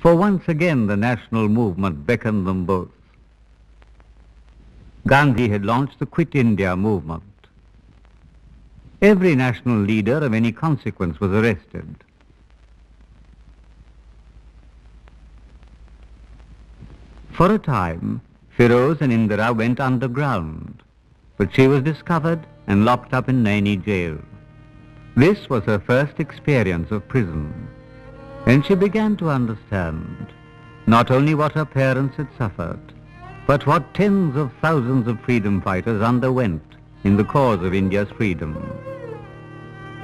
For once again the national movement beckoned them both. Gandhi had launched the Quit India movement. Every national leader of any consequence was arrested. For a time, Firoz and Indira went underground, but she was discovered and locked up in Naini jail. This was her first experience of prison, and she began to understand not only what her parents had suffered, but what tens of thousands of freedom fighters underwent in the cause of India's freedom.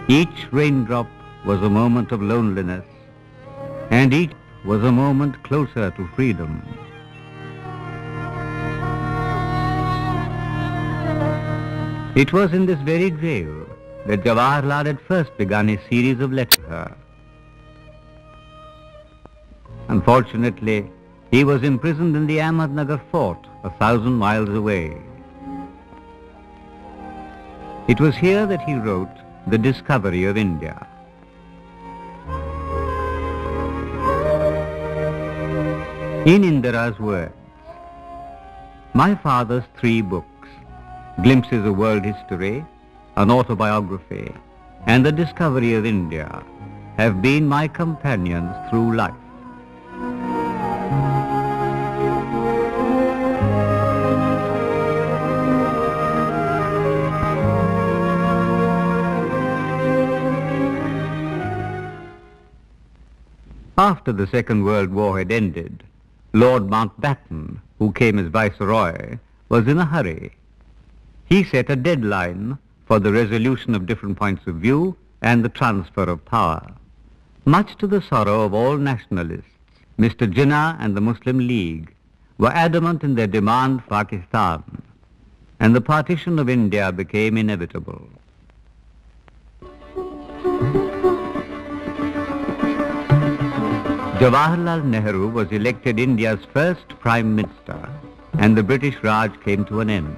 Each raindrop was a moment of loneliness, and each was a moment closer to freedom. It was in this very jail that Jawaharlal had first begun his series of letters to her. Unfortunately, he was imprisoned in the Ahmednagar fort, a thousand miles away. It was here that he wrote The Discovery of India. In Indira's words, my father's three books, Glimpses of World History, an autobiography, and the discovery of India, have been my companions through life. After the Second World War had ended, Lord Mountbatten, who came as Viceroy, was in a hurry. He set a deadline for the resolution of different points of view and the transfer of power. Much to the sorrow of all nationalists, Mr. Jinnah and the Muslim League were adamant in their demand for Pakistan, and the partition of India became inevitable. Jawaharlal Nehru was elected India's first Prime Minister, and the British Raj came to an end.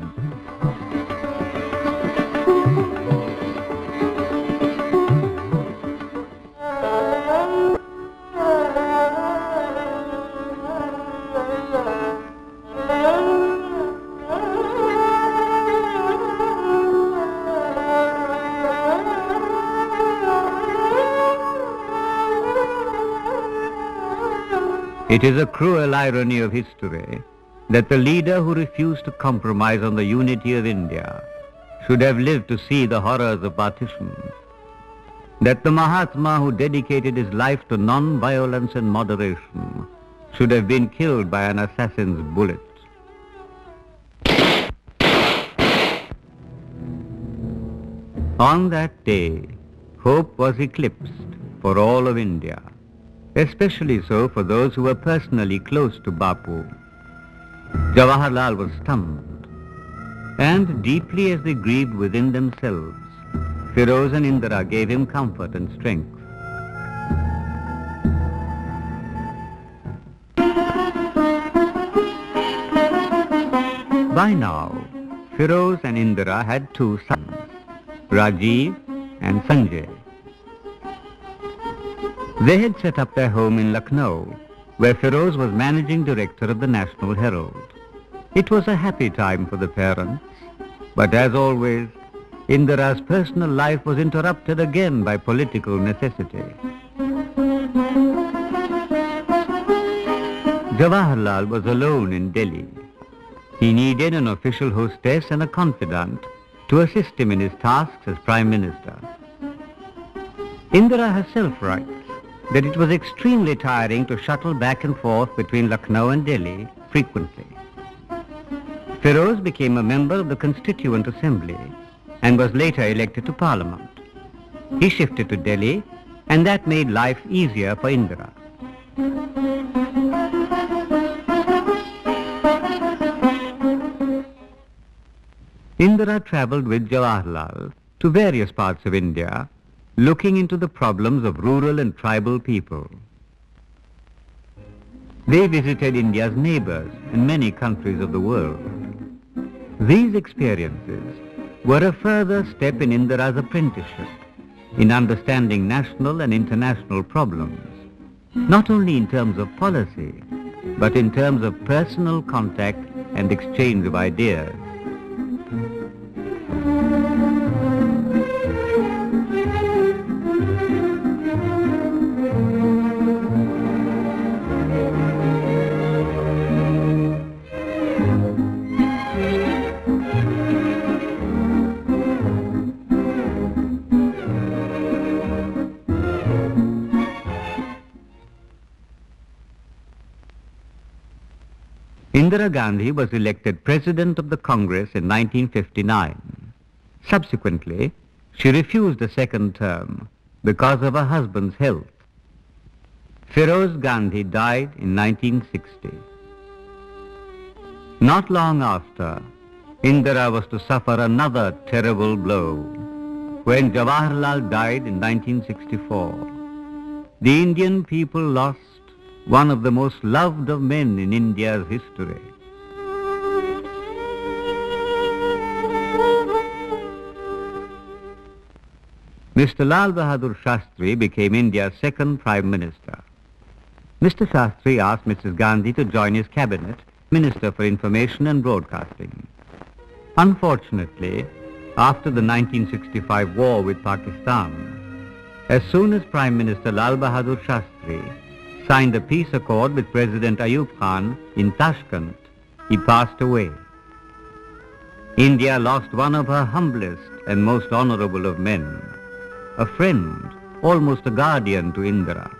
It is a cruel irony of history that the leader who refused to compromise on the unity of India should have lived to see the horrors of partition. That the Mahatma who dedicated his life to non-violence and moderation should have been killed by an assassin's bullet. On that day, hope was eclipsed for all of India especially so for those who were personally close to Bapu. Jawaharlal was stunned, and deeply as they grieved within themselves, Firoz and Indira gave him comfort and strength. By now, Firoz and Indira had two sons, Rajiv and Sanjay. They had set up their home in Lucknow, where Firoz was managing director of the National Herald. It was a happy time for the parents, but as always, Indira's personal life was interrupted again by political necessity. Jawaharlal was alone in Delhi. He needed an official hostess and a confidant to assist him in his tasks as Prime Minister. Indira herself writes, that it was extremely tiring to shuttle back and forth between Lucknow and Delhi frequently. Firoz became a member of the Constituent Assembly and was later elected to Parliament. He shifted to Delhi and that made life easier for Indira. Indira travelled with Jawaharlal to various parts of India looking into the problems of rural and tribal people. They visited India's neighbors and many countries of the world. These experiences were a further step in Indira's apprenticeship in understanding national and international problems not only in terms of policy, but in terms of personal contact and exchange of ideas. Indira Gandhi was elected President of the Congress in 1959. Subsequently, she refused a second term because of her husband's health. Feroz Gandhi died in 1960. Not long after, Indira was to suffer another terrible blow when Jawaharlal died in 1964. The Indian people lost one of the most loved of men in India's history. Mr. Lal Bahadur Shastri became India's second Prime Minister. Mr. Shastri asked Mrs. Gandhi to join his cabinet, Minister for Information and Broadcasting. Unfortunately, after the 1965 war with Pakistan, as soon as Prime Minister Lal Bahadur Shastri signed a peace accord with President Ayub Khan in Tashkent, he passed away. India lost one of her humblest and most honorable of men, a friend, almost a guardian to Indira.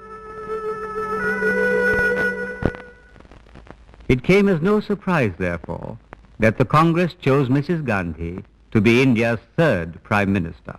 It came as no surprise, therefore, that the Congress chose Mrs. Gandhi to be India's third Prime Minister.